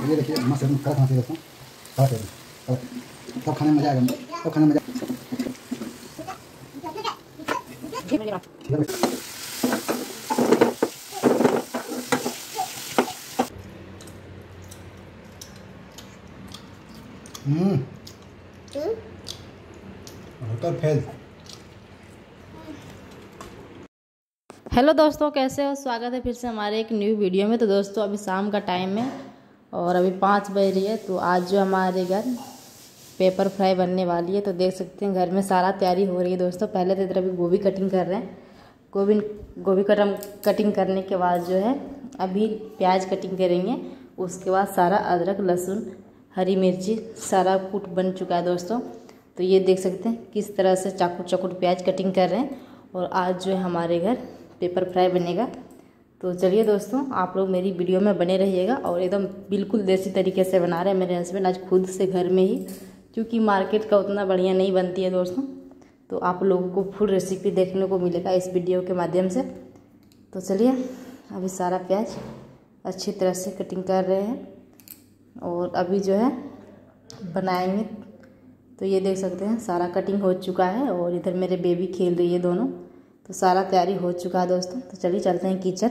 ये देखिए मस्त एकदम कड़क खाना चाहिए दोस्तों कड़क एकदम तब खाने में मज़ा आएगा। तब खाने में मज़ा। हम्म। फेल। हेलो दोस्तों, कैसे हो? स्वागत है फिर से हमारे एक न्यू वीडियो में। तो दोस्तों, अभी शाम का टाइम है। और अभी पाँच बज रही है तो आज जो हमारे घर पेपर फ्राई बनने वाली है तो देख सकते हैं, घर में सारा तैयारी हो रही है दोस्तों। पहले तो इधर अभी गोभी कटिंग कर रहे हैं। गोभी गोभी कटम कटिंग करने के बाद जो है, अभी प्याज कटिंग करेंगे। उसके बाद सारा अदरक, लहसुन, हरी मिर्ची, सारा कूट बन चुका है दोस्तों। तो ये देख सकते हैं, किस तरह से चाकू चाकूट प्याज कटिंग कर रहे हैं। और आज जो है हमारे घर पेपर फ्राई बनेगा। तो चलिए दोस्तों, आप लोग मेरी वीडियो में बने रहिएगा और एकदम बिल्कुल देसी तरीके से बना रहे हैं मेरे हस्बैंड आज खुद से घर में ही, क्योंकि मार्केट का उतना बढ़िया नहीं बनती है दोस्तों। तो आप लोगों को फुल रेसिपी देखने को मिलेगा इस वीडियो के माध्यम से। तो चलिए, अभी सारा प्याज अच्छी तरह से कटिंग कर रहे हैं और अभी जो है बनाएँगे। तो ये देख सकते हैं, सारा कटिंग हो चुका है और इधर मेरे बेबी खेल रही है दोनों। तो सारा तैयारी हो चुका है दोस्तों। तो चलिए चलते हैं किचन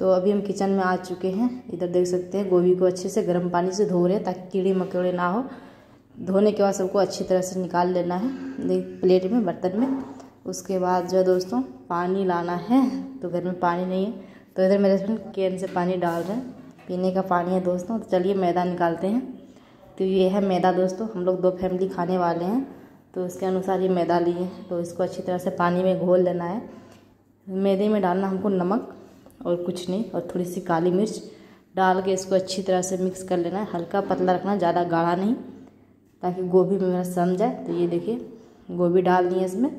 तो अभी हम किचन में आ चुके हैं। इधर देख सकते हैं, गोभी को अच्छे से गर्म पानी से धो रहे हैं ताकि कीड़े मकोड़े ना हो। धोने के बाद सबको अच्छी तरह से निकाल लेना है। प्लेट में, बर्तन में। उसके बाद जो है दोस्तों, पानी लाना है। तो घर में पानी नहीं है। तो इधर मेरे हस्बैंड कैन से पानी डाल रहे हैं। पीने का पानी है दोस्तों। तो चलिए मैदा निकालते हैं। तो ये है मैदा दोस्तों। हम लोग दो फैमिली खाने वाले हैं। तो उसके अनुसार ये मैदा लिए तो इसको अच्छी तरह से पानी में घोल लेना है। मैदे में डालना हमको नमक। और कुछ नहीं, और थोड़ी सी काली मिर्च डाल के इसको अच्छी तरह से मिक्स कर लेना है। हल्का पतला रखना, ज़्यादा गाढ़ा नहीं, ताकि गोभी में मेरा सम जाए। तो ये देखिए, गोभी डाल दी है इसमें।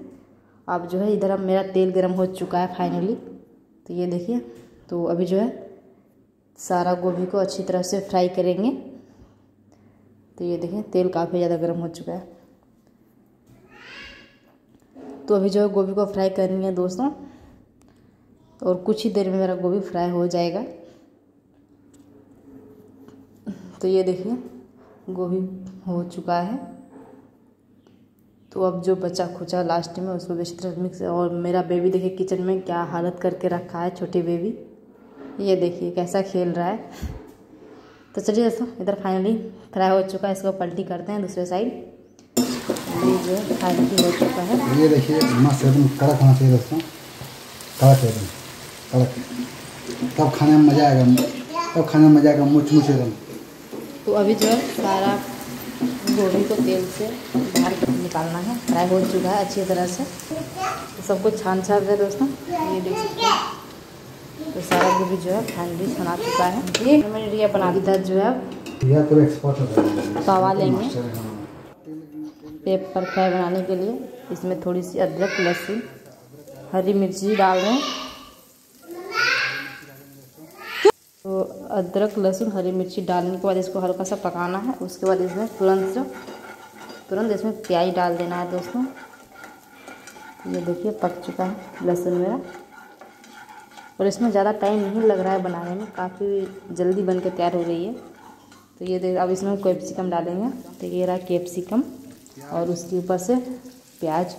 अब जो है, इधर अब मेरा तेल गर्म हो चुका है फाइनली तो ये देखिए तो अभी जो है, सारा गोभी को अच्छी तरह से फ्राई करेंगे। तो ये देखिए, तेल काफ़ी ज़्यादा गर्म हो चुका है। तो अभी जो है, गोभी को फ्राई करनी है दोस्तों। और कुछ ही देर में मेरा गोभी फ्राई हो जाएगा। तो ये देखिए, गोभी हो चुका है। तो अब जो बचा खुचा लास्ट में, उसको अच्छी तरह मिक्स और मेरा बेबी देखिए किचन में क्या हालत करके रखा है, छोटे बेबी ये देखिए कैसा खेल रहा है। तो चलिए दोस्तों, इधर फाइनली फ्राई हो चुका है, इसको पलटी करते हैं दूसरे साइड ये जो फाइनली हो चुका है। ये देखिए कड़क होना चाहिए दोस्तों। कड़क एकदम। कड़क तब खाने में मज़ा आएगा। तब खाने में मज़ा आएगा मुच मुच एकदम तो अभी जो है सारा गोभी को तेल से बाहर निकालना है। फ्राई हो चुका है अच्छी तरह से। तो सब छान छान रहे दोस्तों ये देख सकते हैं। तो सारा गोभी जो है फाइनली बना चुका है। ये मैंने रिया बना दी था जो है। यह तो एक्सपर्ट है तवा लेंगे। पेपर फ्राई बनाने के लिए इसमें थोड़ी सी अदरक लहसुन हरी मिर्ची डाल रहे हैं तो अदरक, लहसुन, हरी मिर्ची डालने के बाद इसको हल्का सा पकाना है। उसके बाद इसमें तुरंत से, तुरंत इसमें प्याज डाल देना है दोस्तों। ये देखिए, पक चुका है लहसुन मेरा। और इसमें ज़्यादा टाइम नहीं लग रहा है बनाने में, काफ़ी जल्दी बन के तैयार हो रही है। तो ये देख, अब इसमें कैप्सिकम डालेंगे। तो ये रहा कैप्सिकम और उसके ऊपर से प्याज,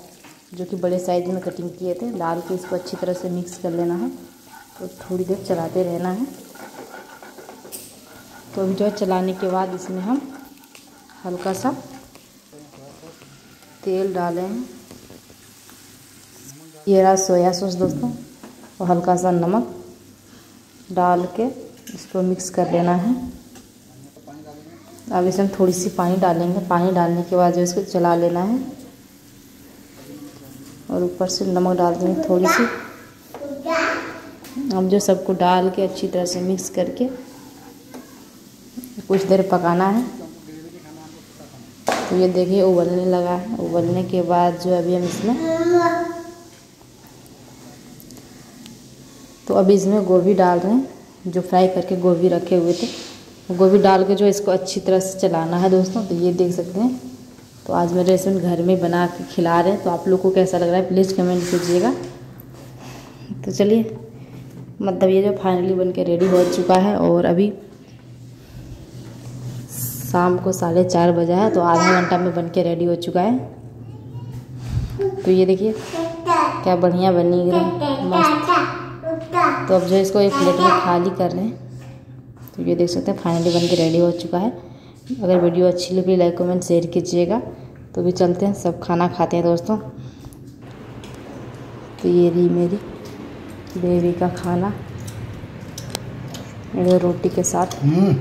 जो कि बड़े साइज़ में कटिंग किए थे। डाल के इसको अच्छी तरह से मिक्स कर लेना है। तो थोड़ी देर चलाते रहना है। तो जो है चलाने के बाद इसमें हम हल्का सा तेल डालें ये रहा सोया सॉस दोस्तों, और हल्का सा नमक डाल के इसको मिक्स कर लेना है। अब इसमें थोड़ी सी पानी डालेंगे। पानी डालने के बाद जो इसको चला लेना है, और ऊपर से नमक डाल देंगे थोड़ी सी। अब जो सबको डाल के अच्छी तरह से मिक्स करके कुछ देर पकाना है। तो ये देखिए उबलने लगा है। उबलने के बाद जो अभी हम इसमें तो अभी इसमें गोभी डाल रहे हैं, जो फ्राई करके गोभी रखे हुए थे। गोभी डाल के जो इसको अच्छी तरह से चलाना है दोस्तों तो ये देख सकते हैं। तो आज मेरे रेस्टोरेंट घर में बना के खिला रहे हैं। तो आप लोग को कैसा लग रहा है, प्लीज़ कमेंट कीजिएगा। तो चलिए मतलब ये जो फाइनली बन के रेडी हो चुका है और अभी शाम को साढ़े चार बजा है तो आधा घंटा में बन के रेडी हो चुका है। तो ये देखिए क्या बढ़िया बनी एकदम मस्त। तो अब जो इसको एक प्लेट में खाली कर रहे हैं तो ये देख सकते हैं फाइनली बन के रेडी हो चुका है। अगर वीडियो अच्छी लगी लाइक कमेंट शेयर कीजिएगा। तो भी चलते हैं सब खाना खाते हैं दोस्तों। तो ये रही मेरी बेबी का खाना मेरे रोटी के साथ हम्म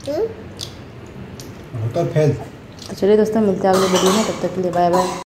होटल फेल तो चलिए दोस्तों मिलते हैं अगले वीडियो में तब तक के लिए बाय बाय